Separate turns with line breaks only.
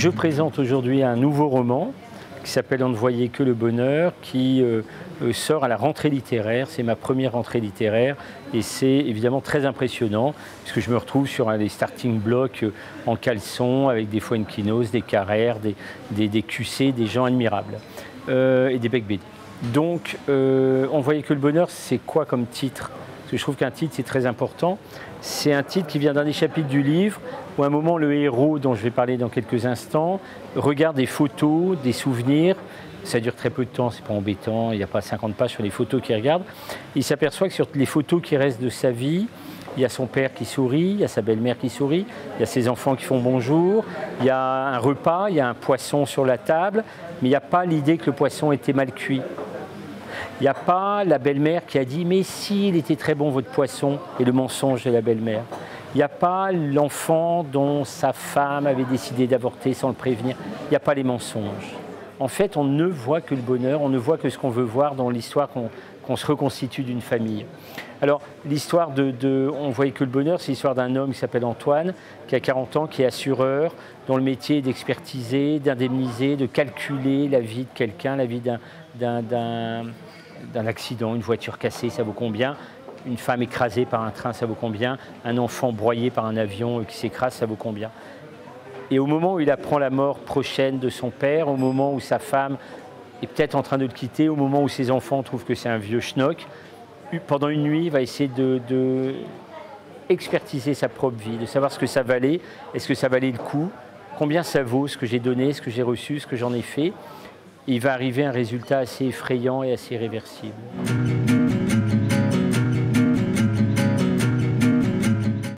Je présente aujourd'hui un nouveau roman qui s'appelle On ne voyait que le bonheur, qui euh, euh, sort à la rentrée littéraire. C'est ma première rentrée littéraire et c'est évidemment très impressionnant puisque je me retrouve sur les starting blocks euh, en caleçon avec des Fuenquinos, des Carrères, des, des, des QC, des gens admirables et des Bec BD. Donc, On voyait que le bonheur, c'est quoi comme titre? Que je trouve qu'un titre, c'est très important. C'est un titre qui vient d'un des chapitres du livre où à un moment le héros, dont je vais parler dans quelques instants, regarde des photos, des souvenirs. Ça dure très peu de temps, c'est pas embêtant, il n'y a pas 50 pages sur les photos qu'il regarde. Il s'aperçoit que sur les photos qui restent de sa vie, il y a son père qui sourit, il y a sa belle-mère qui sourit, il y a ses enfants qui font bonjour, il y a un repas, il y a un poisson sur la table, mais il n'y a pas l'idée que le poisson était mal cuit. Il n'y a pas la belle-mère qui a dit Mais si, il était très bon votre poisson, et le mensonge de la belle-mère. Il n'y a pas l'enfant dont sa femme avait décidé d'avorter sans le prévenir. Il n'y a pas les mensonges. En fait, on ne voit que le bonheur, on ne voit que ce qu'on veut voir dans l'histoire qu'on se reconstitue d'une famille. Alors, l'histoire de, de, On voyait que le bonheur, c'est l'histoire d'un homme qui s'appelle Antoine, qui a 40 ans, qui est assureur, dont le métier est d'expertiser, d'indemniser, de calculer la vie de quelqu'un, la vie d'un accident, une voiture cassée, ça vaut combien? Une femme écrasée par un train, ça vaut combien? Un enfant broyé par un avion qui s'écrase, ça vaut combien? Et au moment où il apprend la mort prochaine de son père, au moment où sa femme est peut-être en train de le quitter, au moment où ses enfants trouvent que c'est un vieux schnock, pendant une nuit, il va essayer de, sa propre vie, de savoir ce que ça valait, est-ce que ça valait le coup, combien ça vaut ce que j'ai donné, ce que j'ai reçu, ce que j'en ai fait? Il va arriver un résultat assez effrayant et assez irréversible.